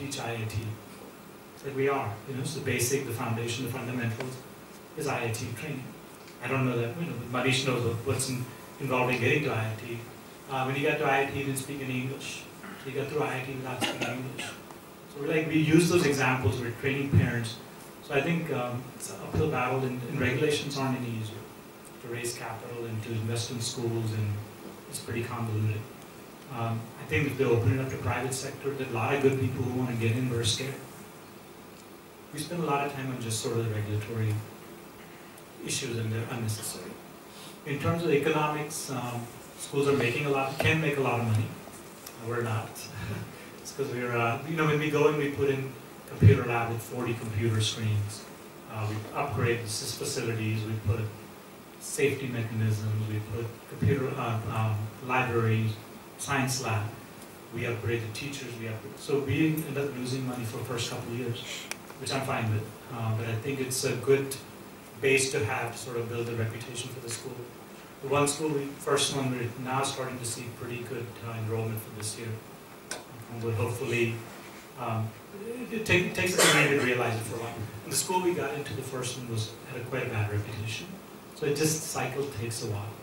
teach IIT. Like we are, you know, so the basic, the foundation, the fundamentals is IIT training. I don't know that, you know, Manish knows what's in, involved in getting to IIT. Uh, when you got to IIT, you didn't speak any English. You get through IIT without speaking English. So we're like, we use those examples, we're training parents. So I think um, it's an uphill battle and, and regulations aren't any easier to raise capital and to invest in schools and it's pretty convoluted. Um, I think if they open it up to private sector, there are a lot of good people who want to get in but are scared. We spend a lot of time on just sort of the regulatory issues and they're unnecessary. In terms of economics, um, schools are making a lot, can make a lot of money. We're not. it's because we're, uh, you know, when we go and we put in computer lab with 40 computer screens, uh, we upgrade the facilities, we put safety mechanisms, we put computer uh, um, libraries, science lab, we upgraded teachers, we upgraded. So we end up losing money for the first couple of years, which I'm fine with. Uh, but I think it's a good base to have to sort of build a reputation for the school. The one school, we, first one, we're now starting to see pretty good uh, enrollment for this year. And we'll hopefully, um, it, it, take, it, takes a time to realize it for a while. And the school we got into, the first one, was had a quite a bad reputation. So it just cycle takes a while.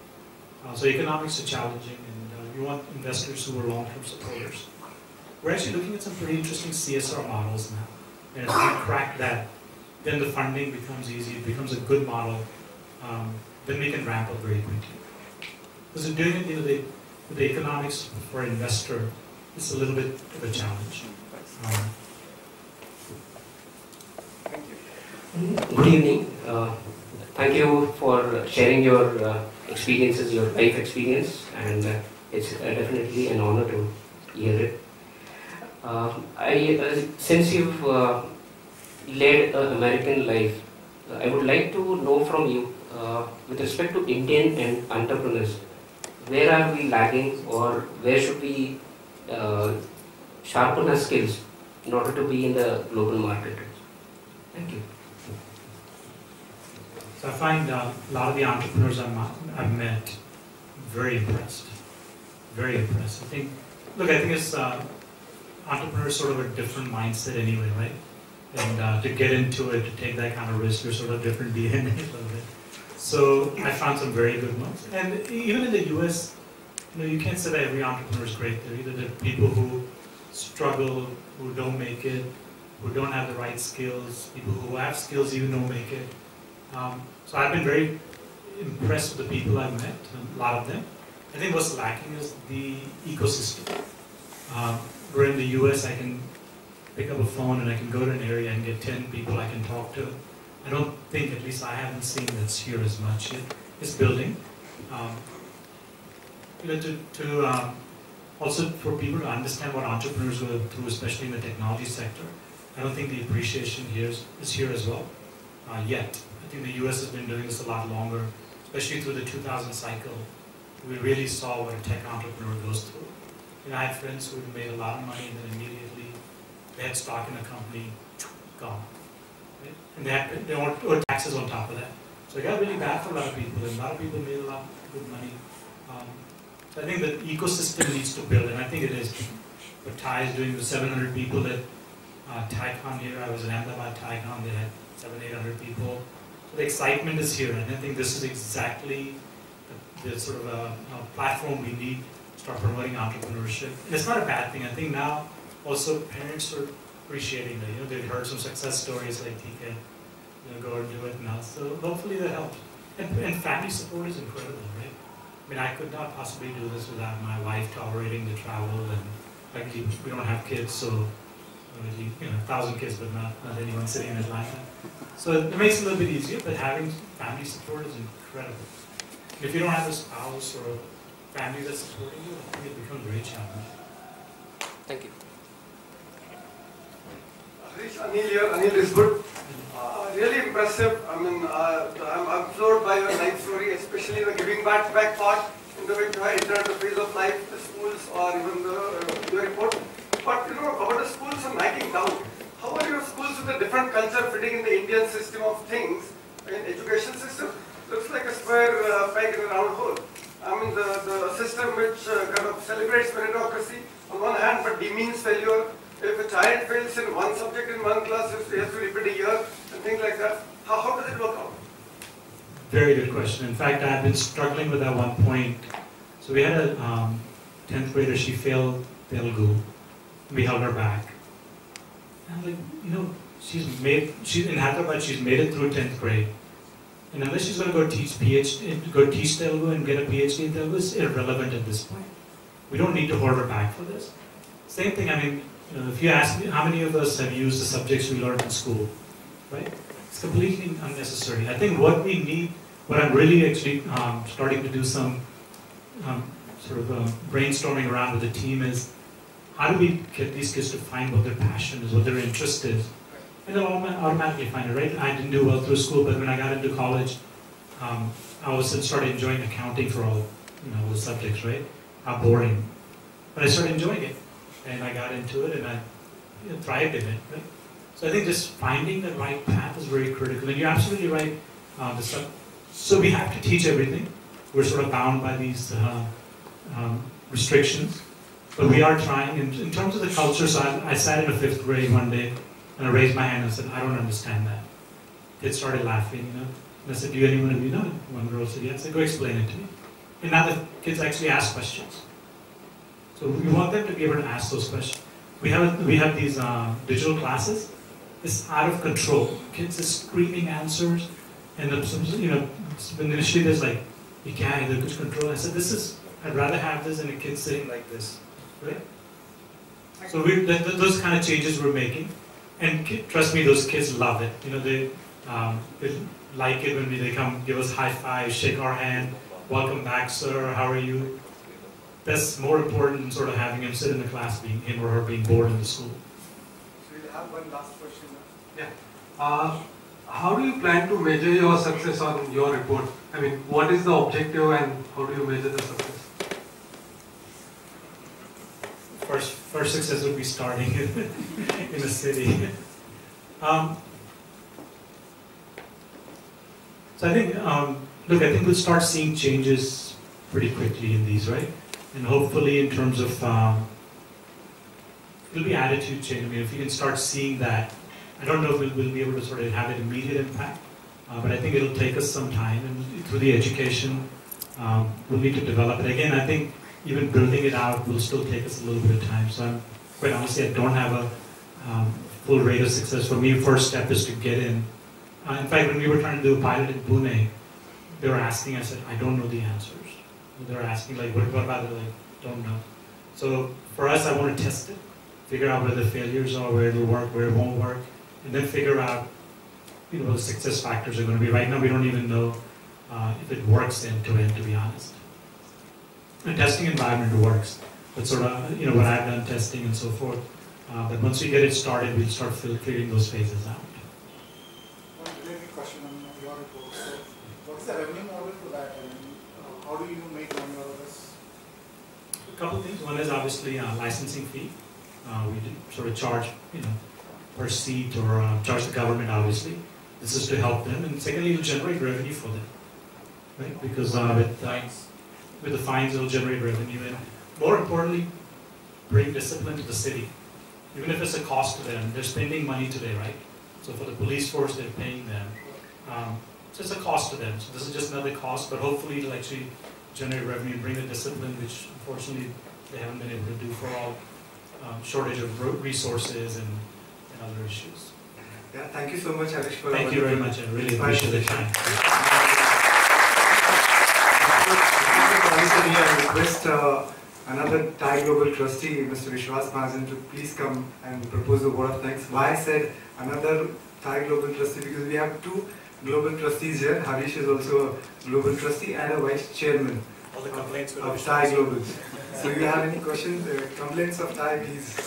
Uh, so economics are challenging, we want investors who are long-term supporters. We're actually looking at some pretty interesting CSR models now. And if we crack that, then the funding becomes easy, it becomes a good model, um, then we can ramp up very quickly. Because in doing it, you know, the, the economics for an investor is a little bit of a challenge. Um, Good evening. Uh, thank you for sharing your uh, experiences, your life experience, and uh, it's uh, definitely an honor to hear it. Uh, I, uh, since you've led an American life, I would like to know from you, with respect to Indian and entrepreneurs, where are we lagging or where should we sharpen our skills in order to be in the global market? Thank you. So I find uh, a lot of the entrepreneurs I've met very impressed, very impressed. I think, look, I think it's uh, entrepreneurs sort of a different mindset anyway, right? And uh, to get into it, to take that kind of risk, you're sort of different DNA a little bit. So I found some very good ones. And even in the US, you know, you can't say that every entrepreneur is great. There either the people who struggle, who don't make it, who don't have the right skills, people who have skills even don't make it. Um, so I've been very impressed with the people I've met, a lot of them. I think what's lacking is the ecosystem. We're in the US I can pick up a phone and I can go to an area and get 10 people I can talk to. I don't think, at least I haven't seen that's here as much yet. It's building. Um, you know, to, to um, also for people to understand what entrepreneurs go through, especially in the technology sector, I don't think the appreciation here is, is here as well, uh, yet I think the US has been doing this a lot longer, especially through the 2000 cycle. We really saw what a tech entrepreneur goes through. And I had friends who had made a lot of money and then immediately they had stock in a company, gone. Right? And they had they owed taxes on top of that. So it got really bad for a lot of people, and a lot of people made a lot of good money. Um, so I think the ecosystem needs to build, and I think it is. What TiE is doing with 700 people at uh, TiECon here, I was in Ahmedabad TiECon, they had 700, 800 people the excitement is here, and I think this is exactly the, sort of a, a, platform we need to start promoting entrepreneurship. And it's not a bad thing. I think now also parents are appreciating that. You know, they've heard some success stories like TK, you know, go and do it now. So hopefully that helps. And, and family support is incredible, right? I mean, I could not possibly do this without my wife tolerating the travel, and like we don't have kids, so you know, a thousand kids, but not, not anyone sitting in Atlanta. So it makes it a little bit easier, but having family support is incredible. If you don't have a spouse or a family that's supporting you, I think it becomes very challenging. Thank you. Anil here, Anil is good. Uh, really impressive. I mean, uh, I'm, I'm floored by your life story, especially the giving back back part in the way you have entered the phase of life, the schools or even the, uh, your report. But you know, about the schools and writing down, how are your schools with a different culture fitting in the Indian system of things? I mean, education system looks like a square peg in a round. I mean, the, the system which uh, kind of celebrates meritocracy on one hand, but demeans failure. If a child fails in one subject in one class, he has to repeat a year and things like that. How, how does it work out? Very good question. In fact, I've been struggling with that one point. So we had a um, 10th grader, she failed Telugu. We held her back. And I'm like, you know, she's made, she's in Hyderabad, she's made it through 10th grade. And unless she's going to go teach PhD, go teach Telugu and get a PhD in Telugu, it's irrelevant at this point. We don't need to hold her back for this. Same thing, I mean, you know, if you ask me, how many of us have used the subjects we learned in school, right? It's completely unnecessary. I think what we need, what I'm really actually um, starting to do some um, sort of um, brainstorming around with the team is, how do we get these kids to find what their passion is, what their interest is? Automa- automatically find it, right? I didn't do well through school, but when I got into college, um, I was started enjoying accounting for all, you know, the subjects, right? How boring. But I started enjoying it, and I got into it, and I you know, thrived in it, right? So I think just finding the right path is very critical. And you're absolutely right. Uh, the sub- so we have to teach everything. We're sort of bound by these uh, um, restrictions, but we are trying. And in terms of the culture, so I, I sat in a fifth grade one day, and I raised my hand and said, "I don't understand that." Kids started laughing, you know. And I said, "Do you anyone of you know?" it?" One girl said, "Yeah." I said, "Go explain it to me." And now the kids actually ask questions. So we want them to be able to ask those questions. We have we have these uh, digital classes. It's out of control. Kids are screaming answers, and the, you know, initially there's like, you can't, there's control. I said, this is, I'd rather have this than a kid sitting like this, right? So we, th- th- those kind of changes we're making, and trust me, those kids love it. You know, they, um, they like it when we, they come give us high five, shake our hand, welcome back, sir. How are you? That's more important than sort of having him sit in the class, being him or her being bored in the school. So we'll have one last question Yeah. Uh, how do you plan to measure your success on your report? I mean, what is the objective and how do you measure the success? First, first success would be starting in a city. Um, so I think, um, look, I think we'll start seeing changes pretty quickly in these, right? And hopefully, in terms of, um, it'll be attitude change. I mean, if you can start seeing that, I don't know if we'll, we'll be able to sort of have an immediate impact, uh, but I think it'll take us some time, and through the education, um, we'll need to develop it. Again, I think even building it out will still take us a little bit of time. So I'm quite honestly, I don't have a um, full rate of success. For me, first step is to get in. Uh, in fact, when we were trying to do a pilot in Pune, they were asking. I said, I don't know the answers. They were asking like, what, what about it? Like, don't know. So for us, I want to test it, figure out where the failures are, where it'll work, where it won't work, and then figure out, you know, what the success factors are going to be. Right now, we don't even know uh, if it works end to end, to be honest. The testing environment works, but sort of, you know, what I've done testing and so forth. Uh, but once we get it started, we'll start fil- figuring those phases out. One related question on your report. So, what is the revenue model for that? I mean, uh, how do you make money out of this? A couple things. One is obviously uh, licensing fee. Uh, we do sort of charge, you know, per seat or uh, charge the government, obviously. This is to help them. And secondly, it'll generate revenue for them, right? Because uh, with, uh, with the fines, it'll generate revenue. And more importantly, bring discipline to the city. Even if it's a cost to them, they're spending money today, right? So for the police force, they're paying them. Um, so it's a cost to them. So this is just another cost, but hopefully it'll actually generate revenue and bring the discipline, which unfortunately they haven't been able to do for all um, shortage of resources and, and other issues. Yeah, thank you so much, for Thank you very much. I really appreciate the time. I request uh, another TiE Global Trustee, Mr. Vishwas Mahajan, to please come and propose a word of thanks. Why I said another TiE Global Trustee? Because we have two Global Trustees here. Harish is also a Global Trustee and a Vice Chairman All the complaints will of TiE Global. So if you have any questions, uh, complaints of TiE, please.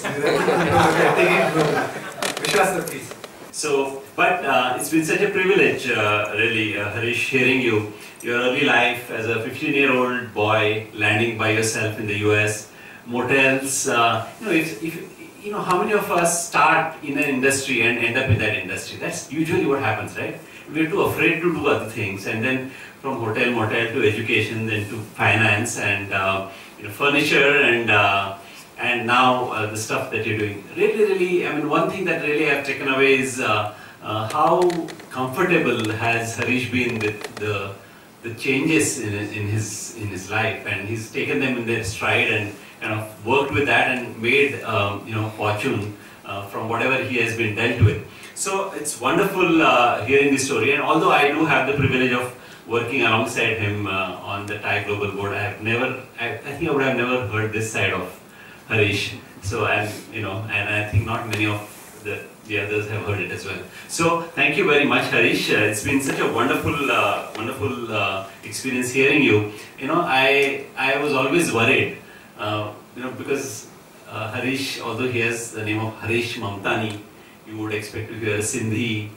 Vishwas, please. So, but uh, it's been such a privilege, uh, really, uh, Harish, hearing you. Your early life as a 15-year-old boy landing by yourself in the U.S. Motels. Uh, you know, if, if you know how many of us start in an industry and end up in that industry. That's usually what happens, right? We're too afraid to do other things, and then from hotel, motel to education, then to finance and uh, you know, furniture and uh, and now uh, the stuff that you're doing. Really, really, I mean, one thing that really I've taken away is uh, uh, how comfortable has Harish been with the the changes in, in his in his life, and he's taken them in their stride and kind of worked with that and made um, you know fortune uh, from whatever he has been dealt with. So it's wonderful uh, hearing this story, and although I do have the privilege of working alongside him uh, on the TiE Global Board, I have never, I, I think I would have never heard this side of Harish. So I'm, you know, and I think not many of the, the others have heard it as well. So thank you very much, Harish. Uh, it's been such a wonderful, uh, wonderful uh, experience hearing you. You know, I, I was always worried, uh, you know, because uh, Harish, although he has the name of Harish Mamtani, you would expect to hear a Sindhi,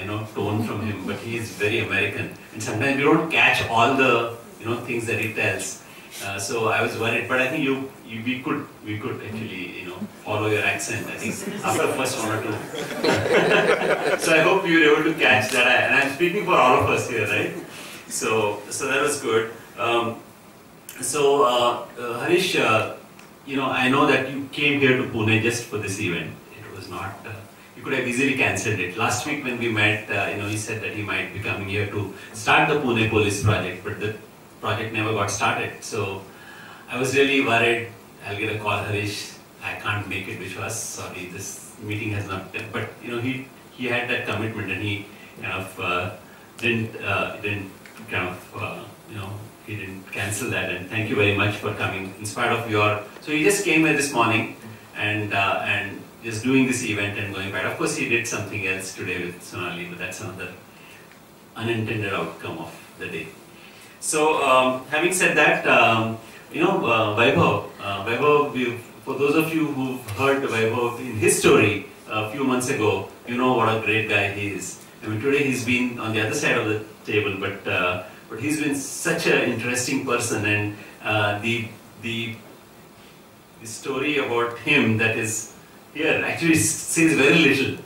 you know, tone from him, but he is very American, and sometimes we don't catch all the, you know, things that he tells. Uh, so I was worried, but I think you, you, we could, we could actually, you know, follow your accent. I think after first one or two. so I hope you were able to catch that, and I'm speaking for all of us here, right? So, so that was good. Um, so uh, uh, Harish, uh, you know, I know that you came here to Pune just for this event. It was not. Uh, you could have easily cancelled it. Last week when we met, you know, he said that he might be coming here to start the Pune Police project, but the project never got started. So I was really worried. I'll get a call, Harish. I can't make it, which was sorry. This meeting has not. Been. But you know, he he had that commitment, and he kind of uh, didn't uh, didn't kind of uh, you know he didn't cancel that. And thank you very much for coming. In spite of your, so he just came here this morning, and uh, and just doing this event and going back. Of course, he did something else today with Sonali, but that's another unintended outcome of the day. So, um, having said that, um, you know, uh, Vaibhav, uh, Vaibhav, for those of you who've heard Vaibhav in his story a few months ago, you know what a great guy he is. I mean, today he's been on the other side of the table, but uh, but he's been such an interesting person, and uh, the the the story about him that is here actually says very little.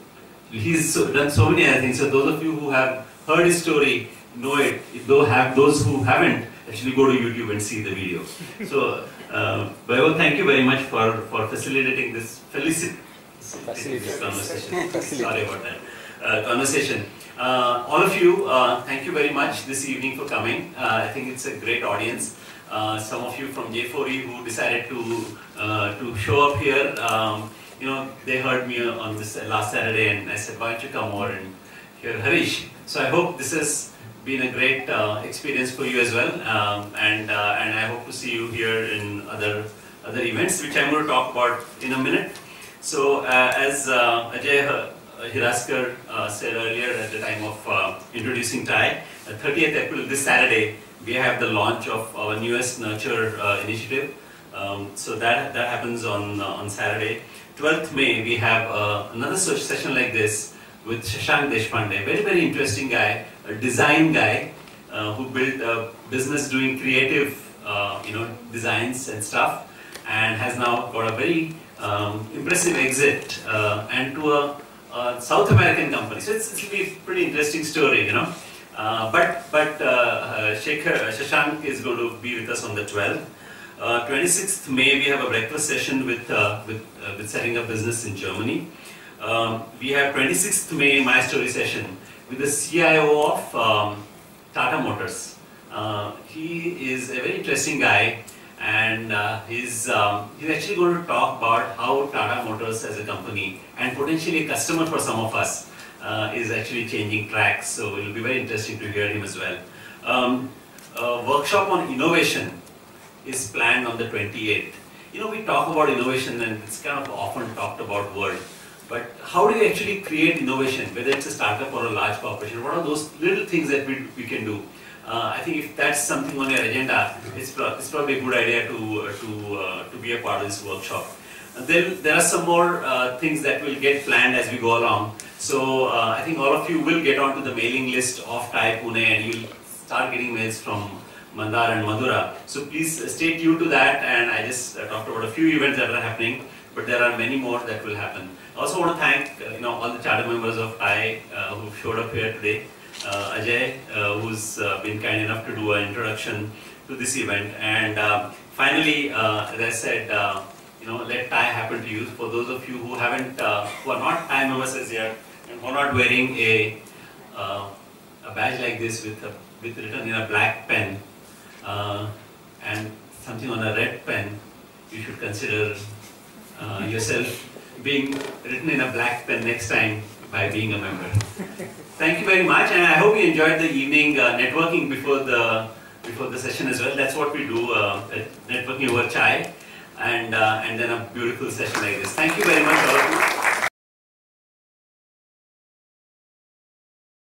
He's so, done so many other things. So those of you who have heard his story know it. Those have those who haven't, actually go to YouTube and see the video. So, uh, Vaibhav, thank you very much for for facilitating this felicit this conversation. Sorry about that uh, conversation. Uh, all of you, uh, thank you very much this evening for coming. Uh, I think it's a great audience. Uh, some of you from J4E who decided to uh, to show up here. Um, you know, they heard me on this last Saturday, and I said, why don't you come over and hear Harish? So I hope this has been a great uh, experience for you as well, um, and uh, and I hope to see you here in other other events, which I'm going to talk about in a minute. So uh, as uh, Ajay uh, Hiraskar uh, said earlier at the time of introducing TIE, 30th April, this Saturday, we have the launch of our newest Nurture initiative. Um, so that that happens on on Saturday. 12th May, we have another session like this with Shashank Deshpande, very very interesting guy, a design guy uh, who built a business doing creative, uh, you know, designs and stuff, and has now got a very um, impressive exit uh, and to a, a South American company. So it's, it'll be a pretty interesting story, you know. Uh, but but uh, uh, Shekhar, Shashank is going to be with us on the 12th. Uh, 26th May, we have a breakfast session with, with, with setting up business in Germany. Um, we have 26th May, my story session with the CIO of um, Tata Motors. Uh, he is a very interesting guy and uh, he's, um, he's actually going to talk about how Tata Motors as a company and potentially a customer for some of us uh, is actually changing tracks. So it will be very interesting to hear him as well. Um, a workshop on innovation is planned on the 28th. You know, we talk about innovation and it's kind of often talked about word. But how do you actually create innovation, whether it's a startup or a large corporation? What are those little things that we, we can do? Uh, I think if that's something on your agenda, it's, pro- it's probably a good idea to, uh, to, uh, to be a part of this workshop. Then there are some more uh, things that will get planned as we go along. So uh, I think all of you will get onto the mailing list of TiE Pune and you'll start getting mails from Mandar and Madura. So please stay tuned to that. And I just uh, talked about a few events that are happening, but there are many more that will happen. I also want to thank uh, you know all the charter members of TIE uh, who showed up here today. Uh, Ajay, who's been kind enough to do an introduction to this event, and uh, finally, as I said, you know, let TiE happen to you. For those of you who haven't, who are not TiE members as yet, and who are not wearing a, a badge like this with, a, with written in a black pen, uh, and something on a red pen, you should consider uh, yourself being written in a black pen next time by being a member. Thank you very much, and I hope you enjoyed the evening uh, networking before the before the session as well. That's what we do, uh, networking over chai, and uh, and then a beautiful session like this. Thank you very much, all of you.